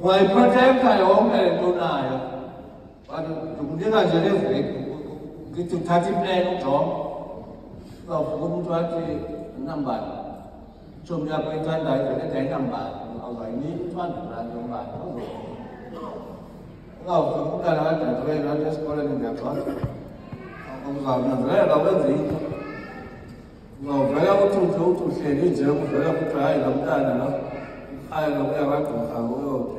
Ngoài phân thép thầy ốm này tôi này và chúng như là giờ đây phải cái chúng ta tiếp này cũng có và cũng cho thì năm bản trong nhà bên thân đấy phải cái năm bản ở ngoài ní thoát được là năm bản đó rồi Ngọc cũng đã nói là tôi nói cho có lên nhà con. Ông giàu là thế là cái gì? Ngọc phải là cái trung thu trung xe đi chứ không phải là cái trái lắm ta này nó ai lắm em cũng thảo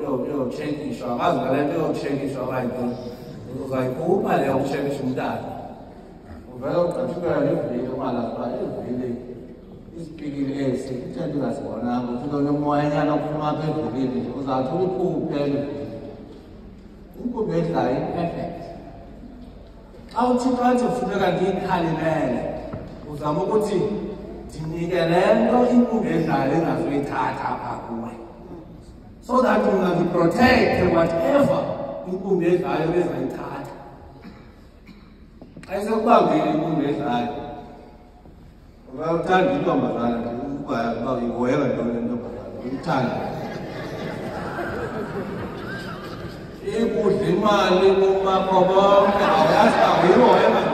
eu, tinha que enxoval, o galera eu tinha que enxoval, então eu vai com uma, eu tinha que mudar. O velho cachorro ali, eu vi uma lá, eu vi isipikile esi ithetho kasibonanga ufike nomoyanyana ophuma apha edolini nje uzawuthula inkukhu ele inkukhu edlayo i-perfect xa uthixo athi ufuneka ndiyikhalimele uzama ukuthi ndinike le nto inkukhu edlayo engazoyithatha apha kuwe so that ungangiprotekthe whatever you make enemies of. I said, "What do you make enemies of? Well, inkumbi edlayo bezayithatha ayisekubambeli inkumbi edlayo ngoba uthanda intombazana nje ukuba uba ihoyeka ntoni le ntombazana uyithanda ikudla imali kumapho bonke awuyazi awuyihoyeka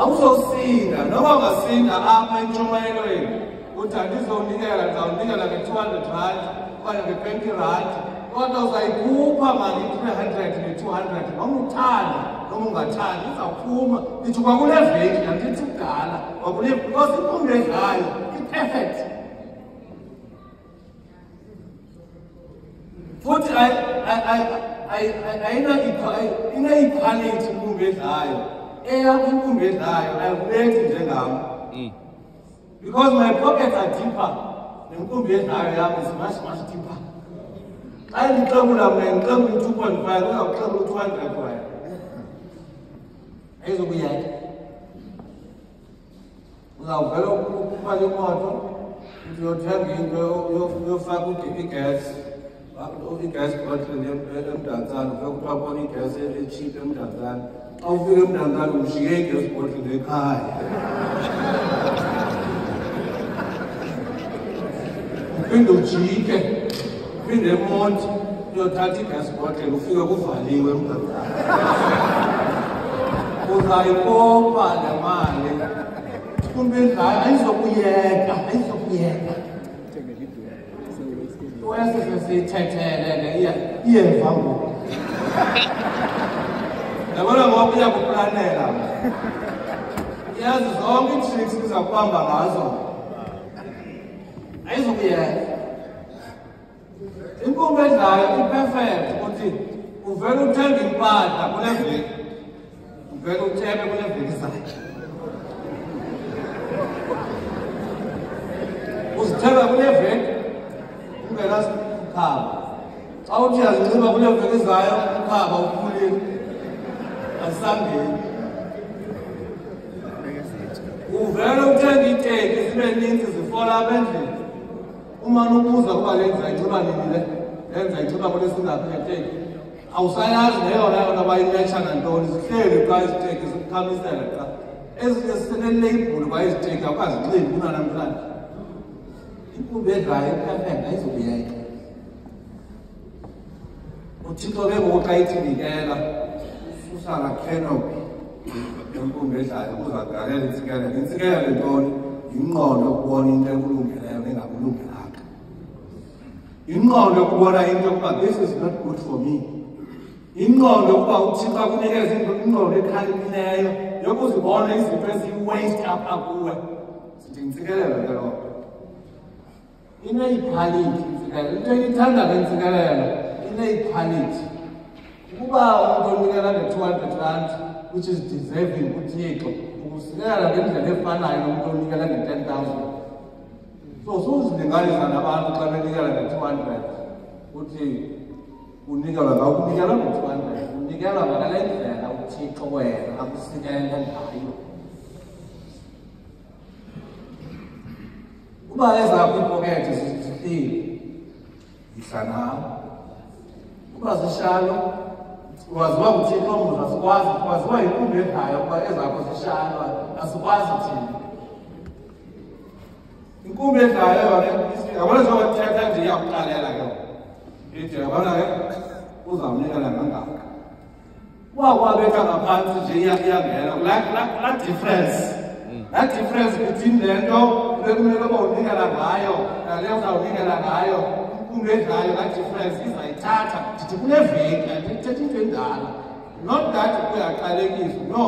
awuzosinda noba ungasinda apha entshumayelweni uthi andizowunikela ndizawunikela nge-two hundred rand okanye nge-twenty rand kodwa uzayikhupha mani i-three hundred ne-two hundred noma uthanda noma ungathandi izawuphuma ndithi kwakule veki andithi kudala kwakule because inkumbi edlayo i-perfect futhi ine-equality inkumbi edlayo eyakho inkumbi edlayo ayikubethi njengam. Because my pockets are deeper nenkumbi edlayo yam is much much deeper. Xa ndixebula mna ndixebula i-two point five uzawuxebula u-two hundred wena. Ayizokuyeka uzawuvela ukhupha imoto uthi uyothenga into yofaka igas igas bottle emdantsane ufika kuthiwa khona igas echip emdantsane xa ufika emdantsane ushiye igas bottle ekhaya uphinde ujike uphinde emonti uyothatha igas bottle ufike kuvaliwe emdantsane uzayikomba le mali kumbe ngayo ayizokuyeka ayizokuyeka wesese siyithethele le iyeva ngoku yabona ngoku iyakuplanela yazi zonke ii-tricks izakubamba ngazo. Ayizokuyeka inkumbi edlayo i-perfect ukuthi uvele uthenge impahla kule veki. Uvele uthebe kule veki zayo uzitheba kule veki ungekasikhaba xa uthi yazinxiba kule veki zayo ukhaba uphulile azisangeni uvele uthenga iiteki zibe ninzi zifola apha endlini. Umane ubuza kuba le ndizayinxiba nini le? Le ndizayinxiba kule singaphi leteki awusayazi neyona yona bayimetsha nantoni zihleli xa iziteki zikukhamisela xa ezinye ziseneleyibhuli kwa iziteki awukazinxibi kunanamhlanje inkumbi edlayo iphephetha ayizokuyeka uthixo ke ngoku xa ithi susa ngakhenopi yenkumbi edlayo uzagalela intsikelelo intsikelelo ntoni? Yingqondo yokubona into ekulungeleyo nengakulungelanga. Ingqondo yokubona into yokuba this is not good for me. Ingqondo yokuba uthixo akunikeza ingqondo ekhaliphileyo yokuzibona izinto eziyi-waste apha kuwe sithi intsikelelo ke loo ineyikhwalithi intsikelelo into eyithanda le ntsikelelo ineyikhwalithi ukuba umntu onikela nge-two hundred rand which is deserving kuthixo ukusikelela ngendlela efanayo nomntu onikela nge-ten thousand. So suzilinganisa nabantu xa benikela nge-two hundred. Uthi unikelwa ngakunikelwa nge-two hundred. Unikelwa ngale ndlela uthixo wena akusikele ngayo. Uba ezakho iipokethe zihleli yihla nawe uba zishalo waziwa uthixo mbuza asikwazi waziwa yinkumbi edlayo ukuba ezakho zishalwa asikwazi thina inkumbi edlayo yabona sokuthetha nje iyakuqalela ke ithi yabona ke uzawunikela ngangaka wakwabetha ngaphantsi nje iyangena. Laa difference. Laa difference between le nto bekumele uba unikela ngayo nale uzawunikela ngayo inkumbi edlayo laa difference izayithatha ndithi kuneveki andithetha into endala. Not that uyaqalekiswa no.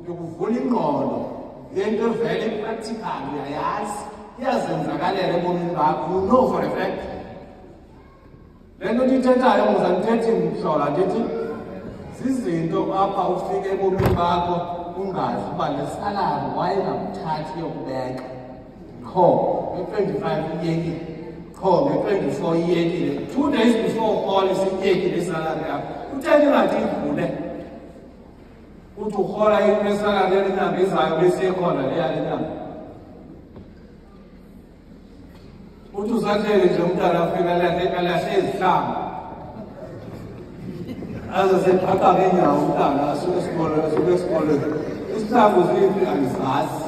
Ndikuvula ingqondo. Yento vele ipractical uyayazi iyazenzakalela ebomini bakho. You know for a fact. Le nto ndiyithethayo muza ndithethi mhlola ndithi zizinto apha ufike ebomini bakho ungazi uba lesalari wayengakuthathi yokubeka. Qho nge-twenty-five iyekile qho nge-twenty-four iyekile two days before urhole siyekile isalari yakho utheni ingathi ivule uthi urhola isalari yalinyanga izayo besiyekhona leyale nyanga uthi usahleli nje umntana afika alahle izihlanga aze seqhaqa ngeenyawo umntana asuke esikolweni asuke esikolweni isihlangu ziphi andizazi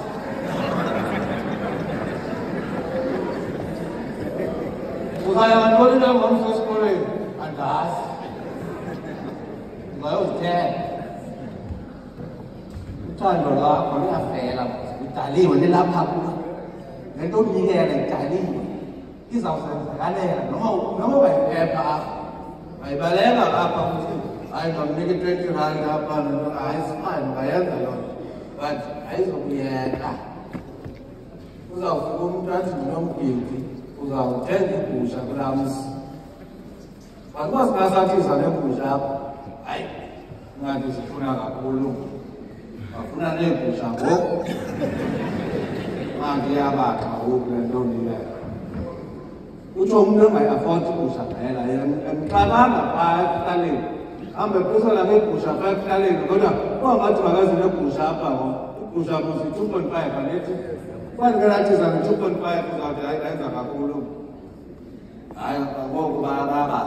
Without my money, I was so sorry. And that's my own dad. Cho anh bảo đó, còn cái là trả ly mình nên làm thật Nên tôi nghĩ nghe là trả ly Cái dòng sản sản này là nó không, nó không phải em bà Phải bà lẽ là bà bà I don't make it drink your hand up and I smile by it alone. But I don't yet. Without the woman, that's no beauty. Uzawuthenga igusha kulaa mzi bantu basingasathisa negusha apha hayi ngathi zifuna kakhulu. Bafuna neegusha ngoku manti iyabaxa ngoku le nto nileyo utsho umntu engayiafodi igusha phela emxabanga phaa ekuhlaleni. Hambe phusela ngeegusha phaa ekuhlaleni kodwa kungathi makazi negusha apha મુસાફરી ચુપ્પન પાયા પાડે છે પણ કરાચી સામે ચુપ્પન પાયા તો સાથે આઈ થાય ના બોલું આ બહુ બા બા બા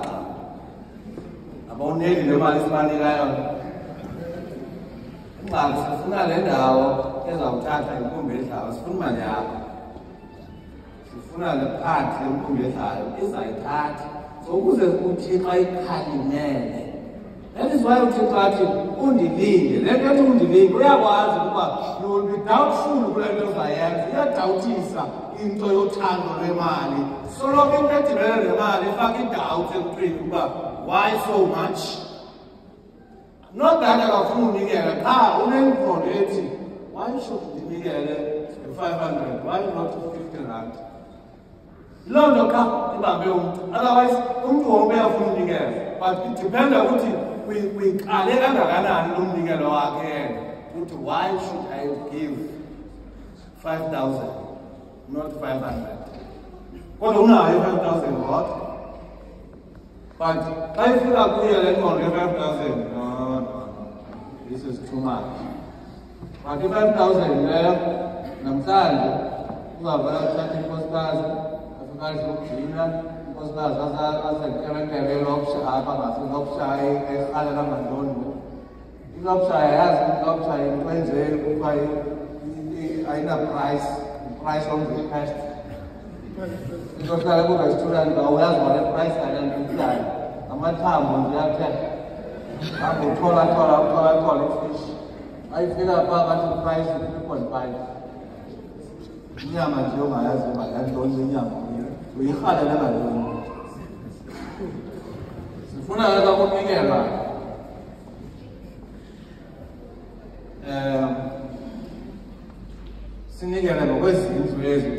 આ બહુ ને જમા ઇસ્માની રાયો માલ સુના લે દાઓ કે લાવ ચા થાય કો મે સા સુના ને આ સુના લે પાટ કો મે સા એ સાઈ થાટ તો ઉસે ઉચી માઈ ખાલી ને that is why uthixo athi undilinde. Le nto ethi undilinde uyakwazi ukuba you will be doubtful kule nto uzayenza iyadawuthisa into yothando lwemali. Soloko into edibene nemali ifake idawuti ekuthweni ukuba why so much? Not that akafuna unikela qha unengqondo ethi why should ndinikele i-five hundred? Why not fifty rand? Loo nto qha ibambe umntu. Otherwise umntu wonke uyafuna unikela. But idependa ukuthi uyiqale ah, kangakanani lo mnikelo wakhe yena why should i give five thousand not five hundred? Kodwa unayo i-five thousand kodwa but xa ifika kuye le ye-five thousand no no this is too much. But i-five thousand leyo namhlanje uzawuvela kuthatha inkosikazi Ustaz, as a current aware of Shahabamasi, Lobshai, Alara Mandon, Lobshai has Lobshai, Twenze, Upai, Aina price, price on the past. Because I go restaurant, I always want a price I don't. I'm at time. I'm a taller, taller, taller, taller fish. I feel about that price is 3.5. Nyama nje ungayazi uba ngantoni inyama 危害了那个屋从那个到我毕业了呃是那个那个我是主要是